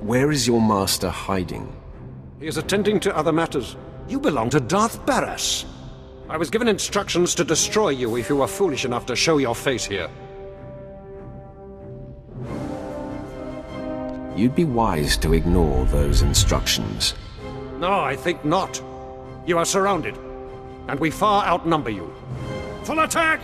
Where is your master hiding? He is attending to other matters. You belong to Darth Baras. I was given instructions to destroy you if you were foolish enough to show your face here. You'd be wise to ignore those instructions. No, I think not. You are surrounded, and we far outnumber you. Full attack!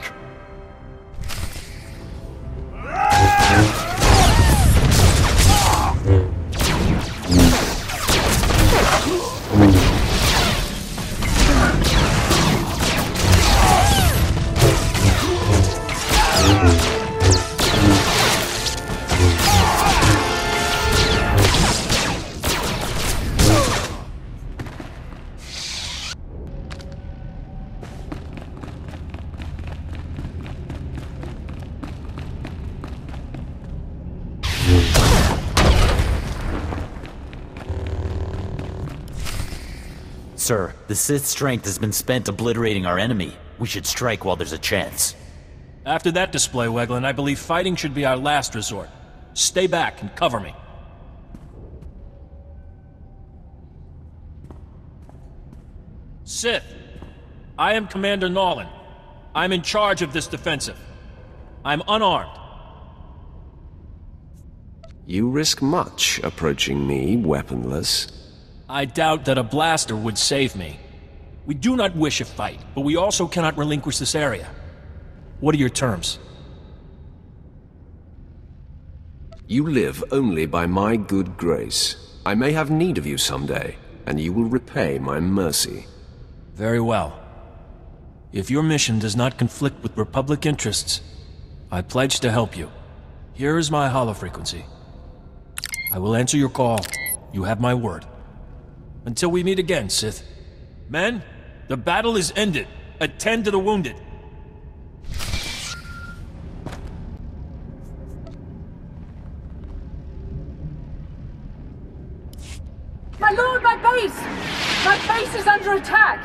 Sir, the Sith's strength has been spent obliterating our enemy. We should strike while there's a chance. After that display, Weglin, I believe fighting should be our last resort. Stay back and cover me. Sith, I am Commander Nolan. I'm in charge of this defensive. I'm unarmed. You risk much approaching me weaponless. I doubt that a blaster would save me. We do not wish a fight, but we also cannot relinquish this area. What are your terms? You live only by my good grace. I may have need of you someday, and you will repay my mercy. Very well. If your mission does not conflict with Republic interests, I pledge to help you. Here is my holofrequency. I will answer your call. You have my word. Until we meet again, Sith. Men, the battle is ended. Attend to the wounded. My lord, my base! My base is under attack!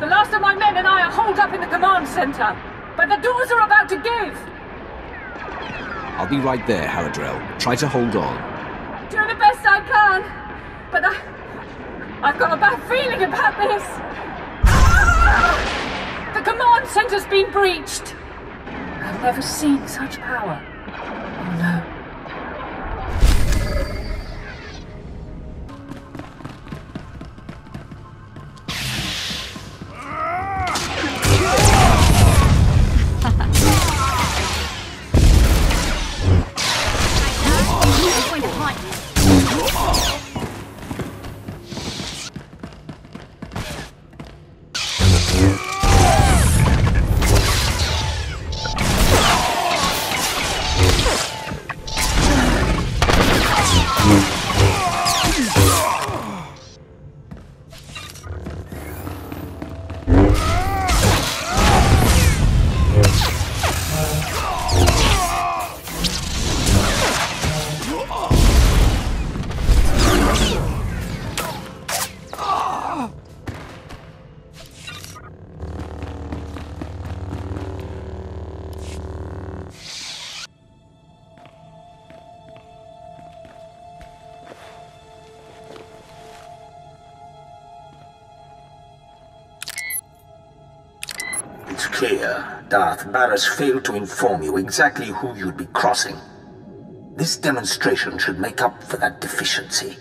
The last of my men and I are holed up in the command center, but the doors are about to give! I'll be right there, Haradrel. Try to hold on. Doing the best I can, but I... I've got a bad feeling about this! Ah! The command center's been breached! I've never seen such power. Clear Darth Baras failed to inform you exactly who you'd be crossing. This demonstration should make up for that deficiency.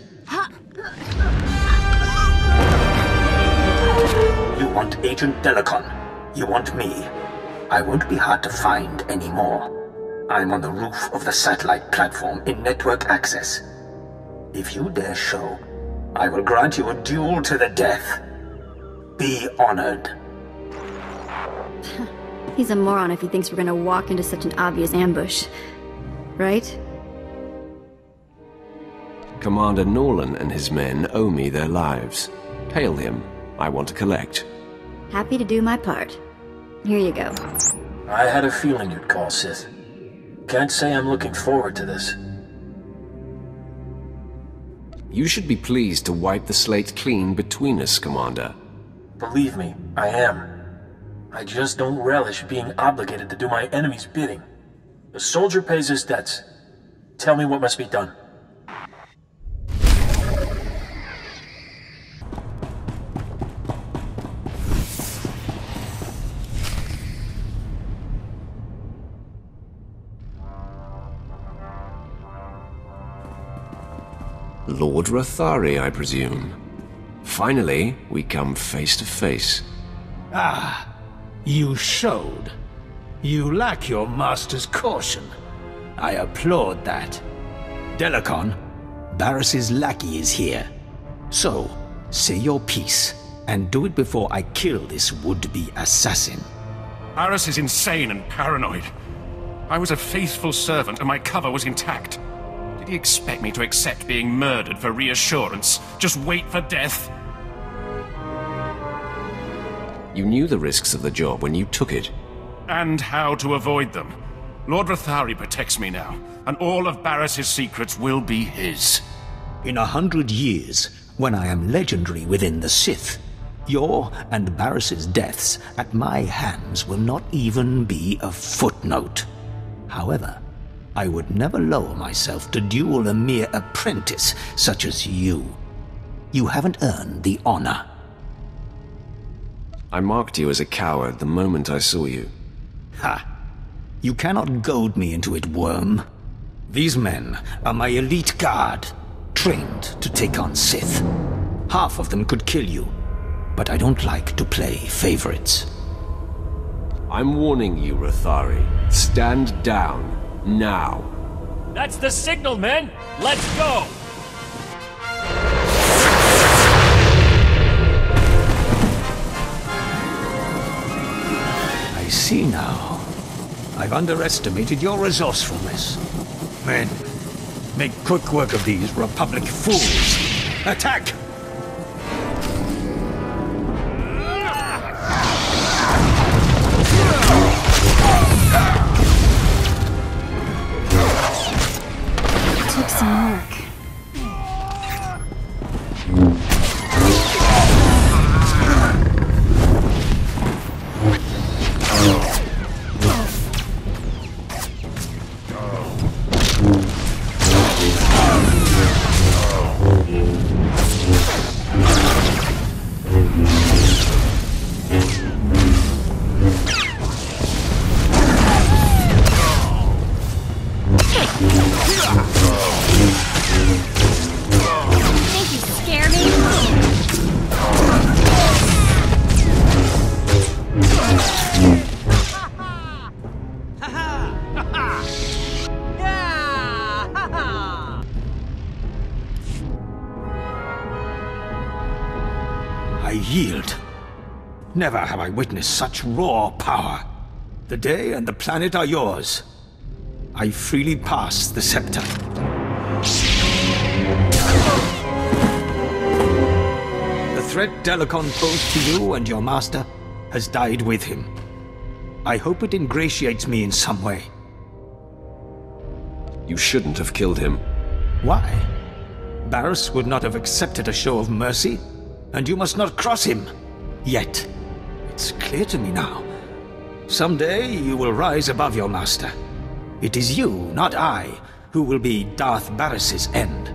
You want Agent Delicon. You want me. I won't be hard to find anymore. I'm on the roof of the satellite platform in network access. If you dare show, I will grant you a duel to the death. Be honored. He's a moron if he thinks we're gonna walk into such an obvious ambush. Right? Commander Nolan and his men owe me their lives. Hail him. I want to collect. Happy to do my part. Here you go. I had a feeling you'd call, Sith. Can't say I'm looking forward to this. You should be pleased to wipe the slate clean between us, Commander. Believe me, I am. I just don't relish being obligated to do my enemy's bidding. A soldier pays his debts. Tell me what must be done. Lord Rathari, I presume. Finally, we come face to face. Ah, you showed. You lack your master's caution. I applaud that. Delacon, Baras's lackey is here. So, say your piece, and do it before I kill this would-be assassin. Baras is insane and paranoid. I was a faithful servant and my cover was intact. Did he expect me to accept being murdered for reassurance? Just wait for death? You knew the risks of the job when you took it. And how to avoid them. Lord Rathari protects me now, and all of Baras's secrets will be his. In a hundred years, when I am legendary within the Sith, your and Baras's deaths at my hands will not even be a footnote. However, I would never lower myself to duel a mere apprentice such as you. You haven't earned the honor. I marked you as a coward the moment I saw you. Ha! You cannot goad me into it, worm. These men are my elite guard, trained to take on Sith. Half of them could kill you, but I don't like to play favorites. I'm warning you, Rathari. Stand down, now. That's the signal, men! Let's go! See now. I've underestimated your resourcefulness. Men, make quick work of these Republic fools. Attack! Took some work. I yield. Never have I witnessed such raw power. The day and the planet are yours. I freely pass the scepter. The threat Delicon posed to you and your master has died with him. I hope it ingratiates me in some way. You shouldn't have killed him. Why? Baras would not have accepted a show of mercy, and you must not cross him. Yet, it's clear to me now. Someday you will rise above your master. It is you, not I, who will be Darth Baras's end.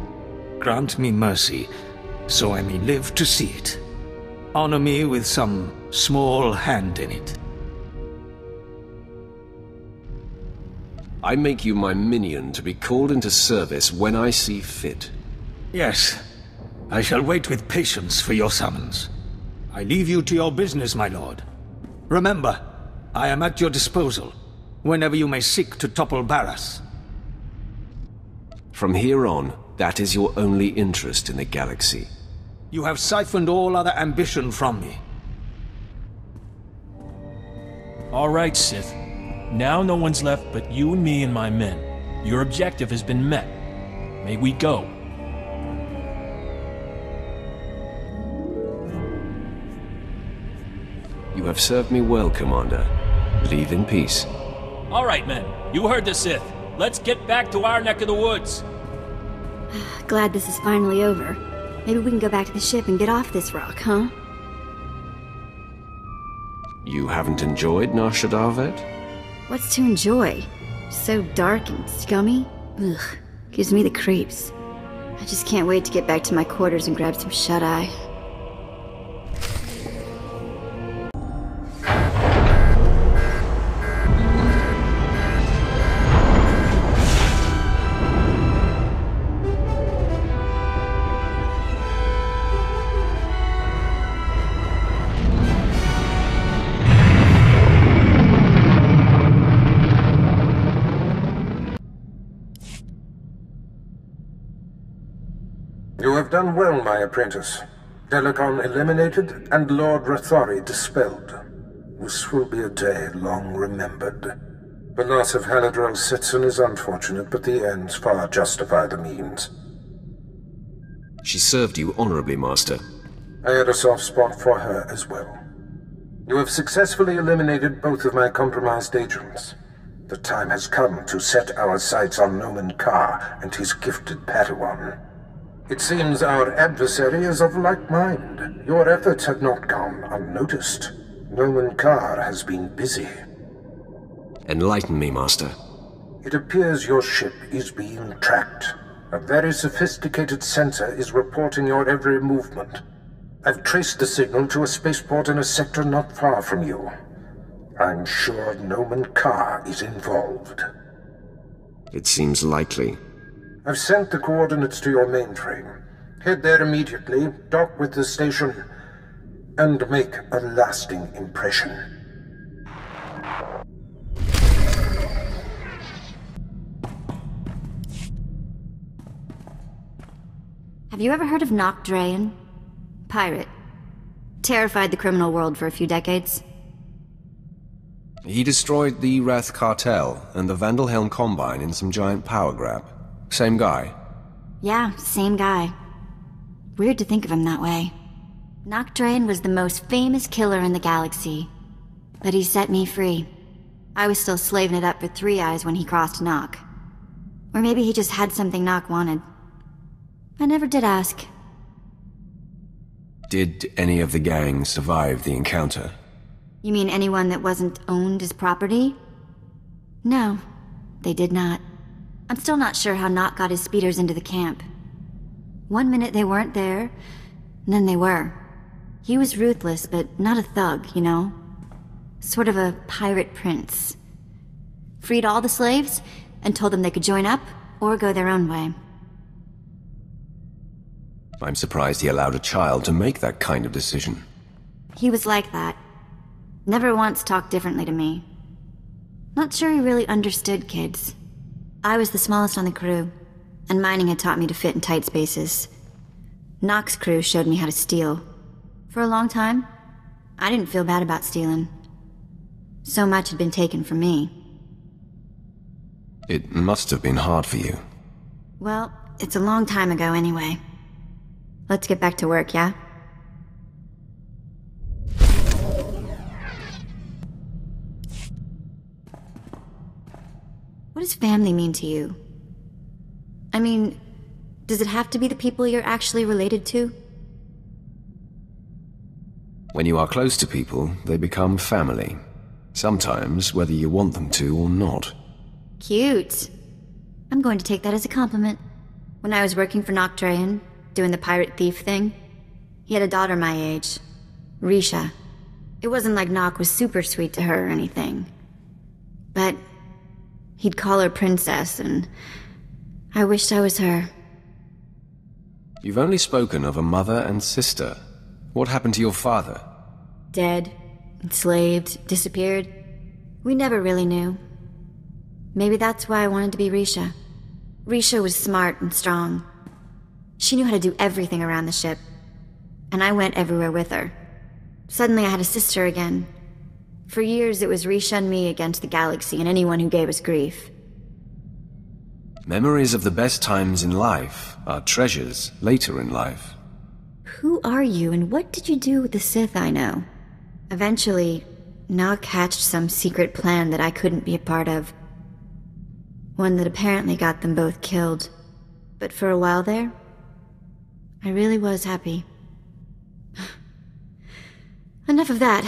Grant me mercy, so I may live to see it. Honor me with some small hand in it. I make you my minion to be called into service when I see fit. Yes, I shall wait with patience for your summons. I leave you to your business, my lord. Remember, I am at your disposal, whenever you may seek to topple Baras. From here on, that is your only interest in the galaxy. You have siphoned all other ambition from me. All right, Sith. Now no one's left but you and me and my men. Your objective has been met. May we go. You have served me well, Commander. Leave in peace. All right, men. You heard the Sith. Let's get back to our neck of the woods. Glad this is finally over. Maybe we can go back to the ship and get off this rock, huh? You haven't enjoyed Nar Shaddaa What's to enjoy? So dark and scummy? Ugh, gives me the creeps. I just can't wait to get back to my quarters and grab some shut-eye. Have done well, my apprentice. Delicon eliminated and Lord Rathari dispelled. This will be a day long remembered. The loss of Haladrel Sitson is unfortunate, but the ends far justify the means. She served you honorably, Master. I had a soft spot for her as well. You have successfully eliminated both of my compromised agents. The time has come to set our sights on Nomen Karr and his gifted Padawan. It seems our adversary is of like mind. Your efforts have not gone unnoticed. Nomen Karr has been busy. Enlighten me, Master. It appears your ship is being tracked. A very sophisticated sensor is reporting your every movement. I've traced the signal to a spaceport in a sector not far from you. I'm sure Nomen Karr is involved. It seems likely. I've sent the coordinates to your mainframe. Head there immediately, dock with the station, and make a lasting impression. Have you ever heard of Nok Pirate. Terrified the criminal world for a few decades. He destroyed the Wrath Cartel and the Vandalhelm Combine in some giant power grab. Same guy. Yeah, same guy. Weird to think of him that way. Nok Drayen was the most famous killer in the galaxy. But he set me free. I was still slaving it up for Three Eyes when he crossed Nok. Or maybe he just had something Nok wanted. I never did ask. Did any of the gang survive the encounter? You mean anyone that wasn't owned as property? No, they did not. I'm still not sure how Nok got his speeders into the camp. One minute they weren't there, and then they were. He was ruthless, but not a thug, you know? Sort of a pirate prince. Freed all the slaves and told them they could join up or go their own way. I'm surprised he allowed a child to make that kind of decision. He was like that. Never once talked differently to me. Not sure he really understood kids. I was the smallest on the crew, and mining had taught me to fit in tight spaces. Nok's crew showed me how to steal. For a long time, I didn't feel bad about stealing. So much had been taken from me. It must have been hard for you. Well, it's a long time ago anyway. Let's get back to work, yeah? What does family mean to you? I mean, does it have to be the people you're actually related to? When you are close to people, they become family. Sometimes, whether you want them to or not. Cute. I'm going to take that as a compliment. When I was working for Nok Drayen, doing the pirate thief thing, he had a daughter my age, Risha. It wasn't like Nok was super sweet to her or anything. But he'd call her princess, and I wished I was her. You've only spoken of a mother and sister. What happened to your father? Dead, enslaved, disappeared. We never really knew. Maybe that's why I wanted to be Risha. Risha was smart and strong. She knew how to do everything around the ship. And I went everywhere with her. Suddenly I had a sister again. For years it was Risha and me against the galaxy and anyone who gave us grief. Memories of the best times in life are treasures later in life. Who are you and what did you do with the Sith I know? Eventually, Nok hatched some secret plan that I couldn't be a part of. One that apparently got them both killed. But for a while there, I really was happy. Enough of that.